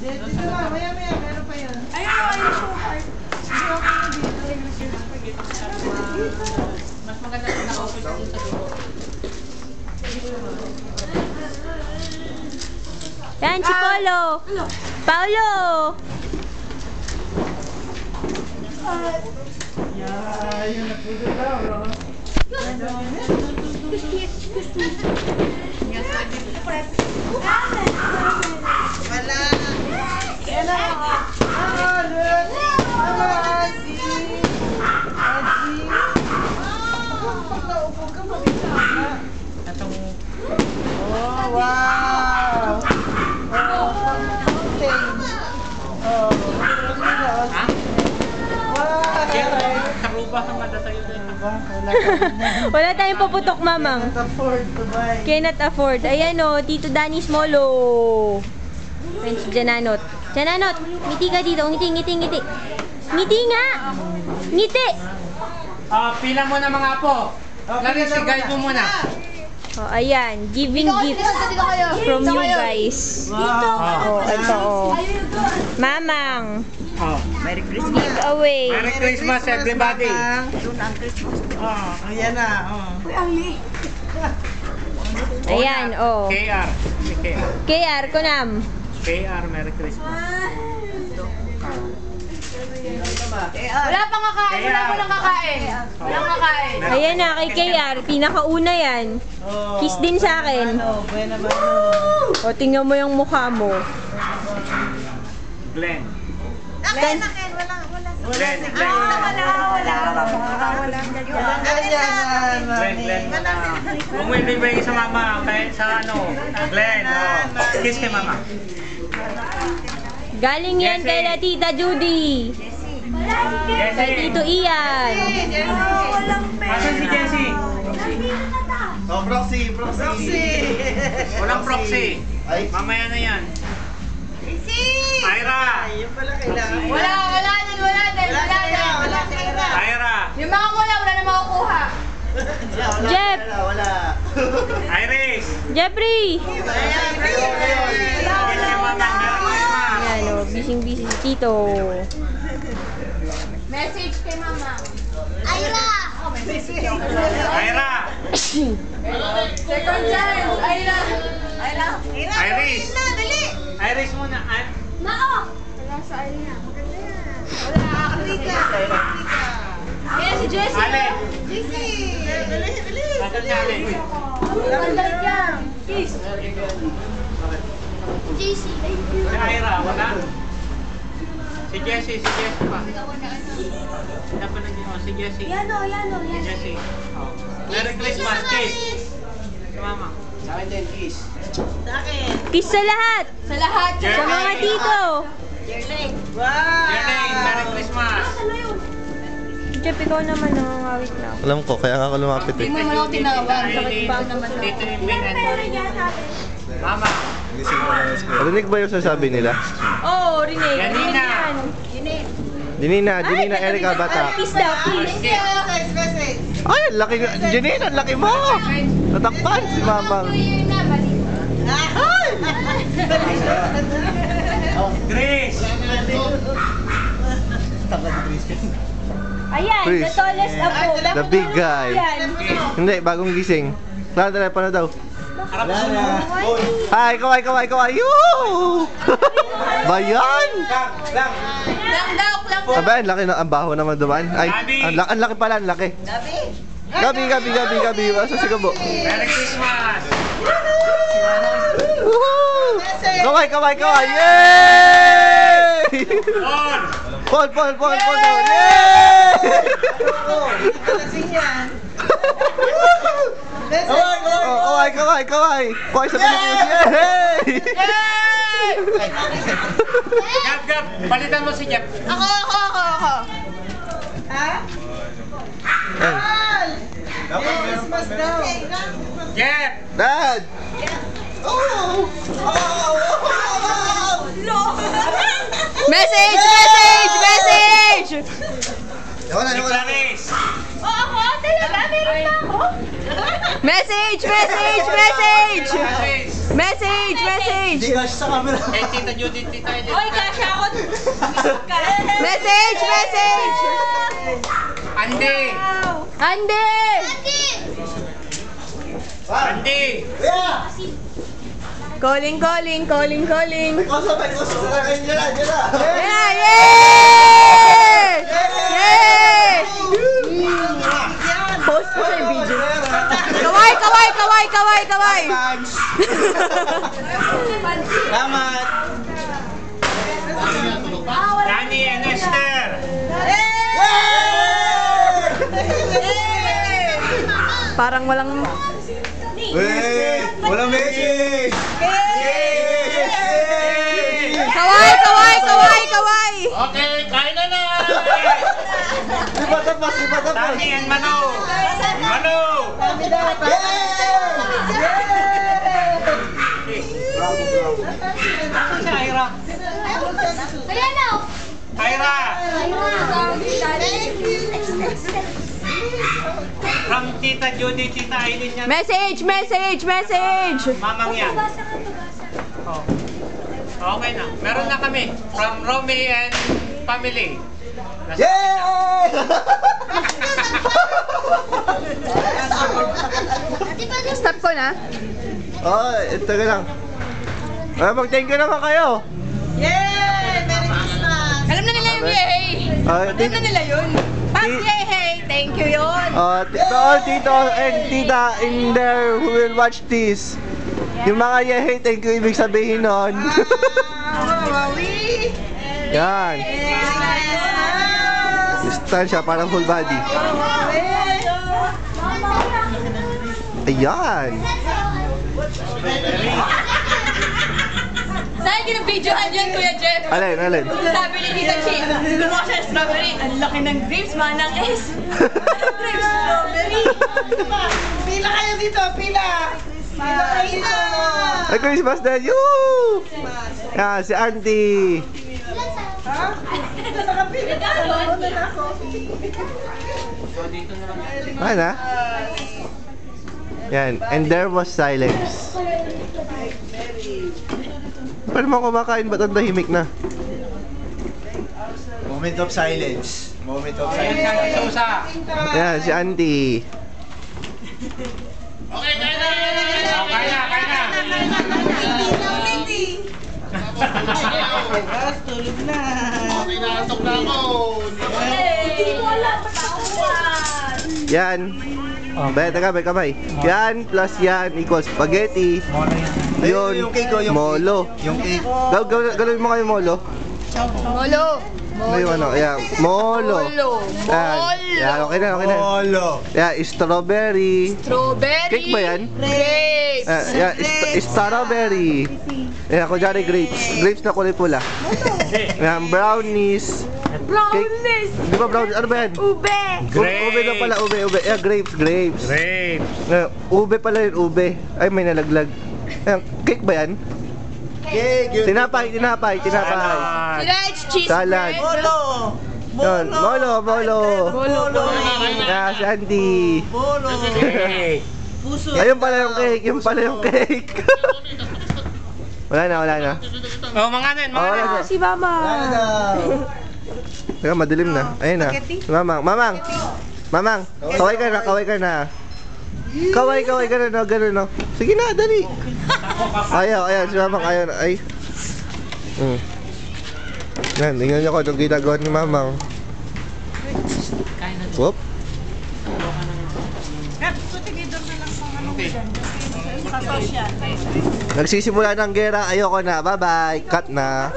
Dito na, maya maya, meron pa yun. Ayun, ayun, show card. Mas maganda naka-open ka dun sa dulo. Yan, si Polo. Paulo. Yeah, yun na po doon daw, bro. Wala. Yan na. Ah, look. Tama, Adi. Adi. Pag naupo ka, mag-isama. Itong Oh, wow. Oh, change. Oh, Ha? wow. Karuba ka mada Diba? Wala ka Wala tayong paputok, mamang. Can't afford to buy. Cannot afford. Ayan o, Tito Danny Smolo. Ayan si Jananot. Jananot, ngiti ka dito. Ngiti, ngiti, ngiti. Ngiti nga! Ngiti! Ah, pila mo na mga apo. Lari, sigay mo muna. O, ayan. Giving gifts from you guys. Oh. O, ito o. Mamang. Oh. Give away. Merry Christmas everybody. Oh, ayan na. Oh. Ayan, o. KR. KR. KR, kunam. KR, Merry Christmas. Wala pang kakain. Wala mo nang kakain. Walang kakain. Ayan na, kay KR. Pinakauna yan. Oh. Kiss din sa akin. Buena mano. O, tingnan mo yung mukha mo. Glenn. Gan Glenn, Glenn. Walang ganyan, Glenn, Glenn. Ah, Huwag mo ibibigay sa mama, kahit sa ano. Glenn, oh. Kiss kay mama. Galing yan kay la Tita Judy. Kay. Tito Ian. Asan si Jessie? Oh, proxy, proxy. Walang proxy. Ay. Mamaya na yan. Ay, yun pala kailangan. Wala, wala din, wala din, Wala wala din. wala kaya. Ira! Yung mga wala, wala na makukuha. Jeff! Wala, wala. Iris! Jeffrey! Ayan, ayan, Kiss kay mama. Merry Christmas! Ayan o, bising-busy si Tito. Message kay mama. Ira! Second chance. Ay na. Na. Iris! Iris muna. Ay, Ayan si Jessie. Ale! Dali, dali. Asan si Ale? Mandal yan. Kiss. Si Ira, wala? Si Jessie, si Jessie pa. Dapat na oh, si Jessie. Yan o, yan o, Si yan. Jessie. Oh. Merry Christmas, kiss! Si mama. Sa akin din, kiss. Sa akin. Kiss sa lahat! Sa lahat. Sa mga tito! Wow. Jermaine, Merry Christmas! Jeff, ikaw naman nangangawit na. Alam ko, kaya nga ako lumapit Hindi eh. mo naman ako tinawag. Tito Sakit pa naman ako. Tito Imin and Mama, Rinig ba yung sasabi nila? Oo, oh, Rene. Yanina. Dinina, Dinina Erika Bata. Kiss daw, kiss. Ay, ang laki, Janine, ang laki mo! Natakpan si Mamang. Na, balik. Grace! Ayan, the Chris. tallest apo. The big guy. Hindi, bagong gising. Tara, tara, paano daw? Hi, kaway, kaway, kaway! Yoo! Bayan! lang. Lang daw, lang. Aba, ang laki na, ang baho naman dumaan. Ay, Gabi. ang, la- ang laki pala, ang laki. Gabi. Gabi, gabi, gabi, gabi. Asa si Gabo? Merry Christmas! Woohoo! Kaway, kaway, kaway! Yay! Paul, Paul, Paul, Paul daw! Yay! Oh, kaway, kaway, kaway! Kaway sa Pilipinas! Yay! Gab, palitan mo si Jeff. Ako, ako, ako, ako. Ha? Al! Christmas daw. Jeff! Dad! Message! Message! Message! Wala, wala. Oh, ako, talaga, meron pa ako. Message! Message! Message! Message! message. Hindi ka sa camera. Eh, Tita Judith, Tita Edith. Oy, kasha ako. Message, message. Andi! Ande! Andi! Yeah! Calling, calling, calling, calling. May koso, may koso. Dyan na, dyan na. Yeah, yay! Yay! Post ko sa video. Kaway, kaway, kaway, kaway, kaway. Salamat. Danny and Esther! Parang walang... Wait! Walang message! Kaway, kaway, kaway, kaway. Okay! Di ba tapos? Di ba tapos? Danny and Manu! Manu! Si Ira. Ira! From Tita Judy, Tita Aileen yan. Message, message, message. Mamang yan. Oh. Okay na. Meron na kami. From Romy and family. Yeah! Stop ko na. Oh, ito ka lang. Ah, mag-thank you naman kayo. Yay! Merry Christmas! Alam na nila yung yay. Ah, Alam na nila yun. Pag yay, hey, thank you yun. oh, tito, all tito and tita in there who will watch this. Yung mga yehe, thank you ibig sabihin nun. Wawi! Yan. Merry Stand siya, parang full body. Ayan. Saan kinabidyohan yan, Kuya Jeff? Alin, alin. Sabi ni Tita Chi, gumawa siya ng strawberry. Ang laki ng grapes, manang S. Anong grapes? Strawberry. Pila kayo dito, pila! Pila kayo dito! Ay, Christmas din. Yoo! Yan, si Auntie. Ha? Nakapila ka. Ano na ako? Ano? Yan, and there was silence. Paano mo kumakain? Ba't ang tahimik na? Moment of silence. Moment of silence. Yan, si Auntie. Okay, kain na! Oh, kain na, kain na! Bukas, tulog na. Hindi ko alam, patawan. Yan. Bayad na kamay, kamay. Yan plus yan equals spaghetti. Yun, Yung cake, oh, yung molo. Yung cake. Gaw, gaw, gawin mo kayo molo. Molo. Yung ano? Yan, molo. Molo. Yan, Molo. yan, okay na, okay na. Molo. Yan, strawberry. Strawberry. Cake ba yan? Grapes. Ah, yan, st- strawberry. Yan, kunyari grapes. Grapes na kulay pula. Yan, brownies. Brownies. Di ba brownies? Ano ba yan? Ube. U- ube na pala, ube, ube. Yeah, grapes, grapes. Grapes. Uh, ube pala yun, ube. Ay, may nalaglag. Ayan, cake ba yan? Cake. Yun. Tinapay, tinapay, tinapay. Sila it's cheese Salad. bread. Molo! Yun, molo, molo. Molo! Yeah, si Andy. Molo! Cake. Puso! Ayun pala yung cake, yung pala yung cake. wala na, wala na. Oh, mga nen, Oh, mga wala nen. na. Si Mama. Wala na. Teka, madilim na. Ayun na. Mamang, mamang. Mamang, kaway ka na, kaway ka na. Kaway, kaway ka na, no, ganun, no. Sige na, dali. Ayaw, ayaw, si mamang, ayaw na. Ay. Hmm. Yan, tingnan niyo ko itong ginagawa ni mamang. Whoop. Nagsisimula ng gera, ayoko na. Bye-bye. Cut na.